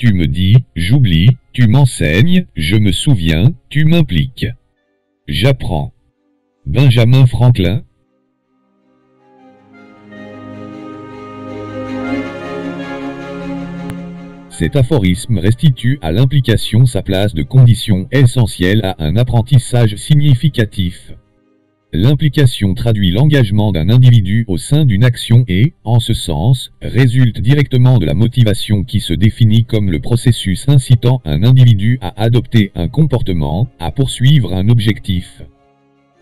Tu me dis, j'oublie, tu m'enseignes, je me souviens, tu m'impliques. J'apprends. Benjamin Franklin Cet aphorisme restitue à l'implication sa place de condition essentielle à un apprentissage significatif. L'implication traduit l'engagement d'un individu au sein d'une action et, en ce sens, résulte directement de la motivation qui se définit comme le processus incitant un individu à adopter un comportement, à poursuivre un objectif.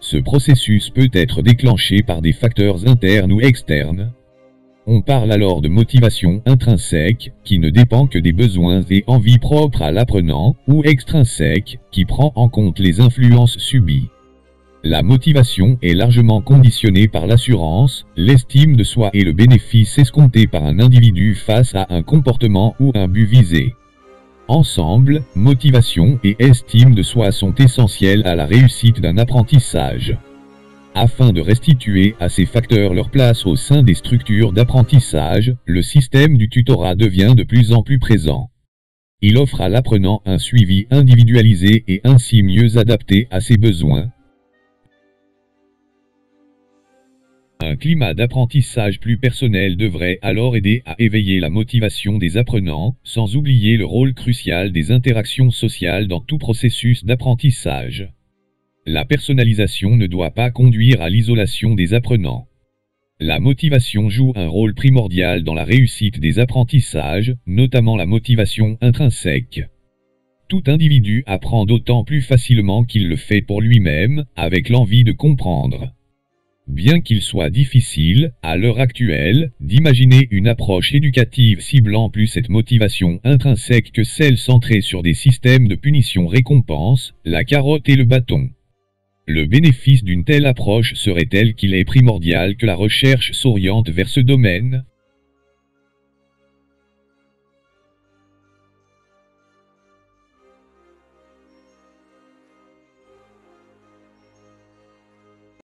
Ce processus peut être déclenché par des facteurs internes ou externes, on parle alors de motivation intrinsèque, qui ne dépend que des besoins et envies propres à l'apprenant, ou extrinsèque, qui prend en compte les influences subies. La motivation est largement conditionnée par l'assurance, l'estime de soi et le bénéfice escompté par un individu face à un comportement ou un but visé. Ensemble, motivation et estime de soi sont essentiels à la réussite d'un apprentissage afin de restituer à ces facteurs leur place au sein des structures d'apprentissage, le système du tutorat devient de plus en plus présent. Il offre à l'apprenant un suivi individualisé et ainsi mieux adapté à ses besoins. Un climat d'apprentissage plus personnel devrait alors aider à éveiller la motivation des apprenants, sans oublier le rôle crucial des interactions sociales dans tout processus d'apprentissage. La personnalisation ne doit pas conduire à l'isolation des apprenants. La motivation joue un rôle primordial dans la réussite des apprentissages, notamment la motivation intrinsèque. Tout individu apprend d'autant plus facilement qu'il le fait pour lui-même, avec l'envie de comprendre. Bien qu'il soit difficile, à l'heure actuelle, d'imaginer une approche éducative ciblant plus cette motivation intrinsèque que celle centrée sur des systèmes de punition-récompense, la carotte et le bâton. Le bénéfice d'une telle approche serait tel qu'il est primordial que la recherche s'oriente vers ce domaine,